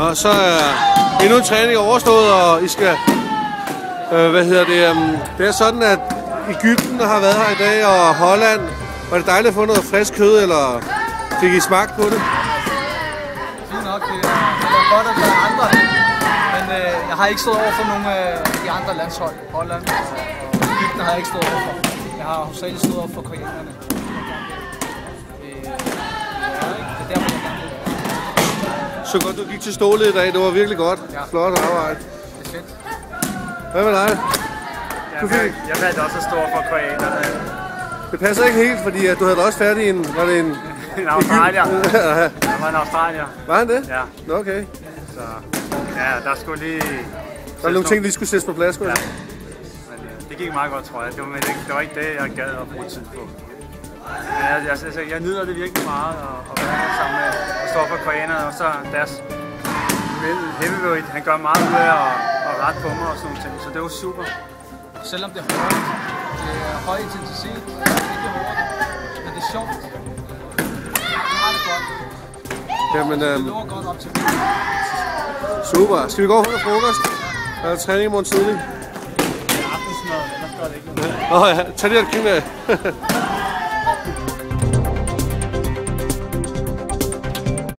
Nå, så er endnu en træning overstået, og I skal... Øh, hvad hedder det? Um, det er sådan, at Ægypten har været her i dag, og Holland. Var det dejligt at få noget frisk kød, eller fik I smagt på det? Fint nok, det er, godt at være andre. Men øh, jeg har ikke stået over for nogle af øh, de andre landshold. Holland og Ægypten har jeg ikke stået over for. Jeg har hovedsageligt stået over for koreanerne. Så godt, du gik til stålet i dag. Det var virkelig godt. Ja. Flot arbejde. Det er fedt. Hvad med dig? Jeg, valgte, jeg valgte også at stå for koreanerne. Det passer ikke helt, fordi at du havde da også færdig en... Var det en... En australier. ja, Jeg var en australier. var han det? Ja, Nå, okay. så ja, der skulle lige... Der er nogle ting, lige skulle sættes på plads, skulle Ja. Men øh, det gik meget godt, tror jeg. Det var, men det, det var ikke det, jeg gad at bruge tid på. Men jeg, jeg, jeg, jeg nyder det virkelig meget at, at være sammen med for koreanerne, og så deres heavyweight. Han gør meget ud af at, at rette på mig og sådan nogle ting, så det var super. Selvom det er hårdt, det er høj intensitet, det er ikke hårdt, men det er sjovt. Jeg har det godt. Jamen, Det øhm, lover godt op til super. Skal vi gå og noget frokost? Der er træning i morgen tidlig. Aftensmad, ellers gør det ikke noget. Nå ja, tag lige et kig med.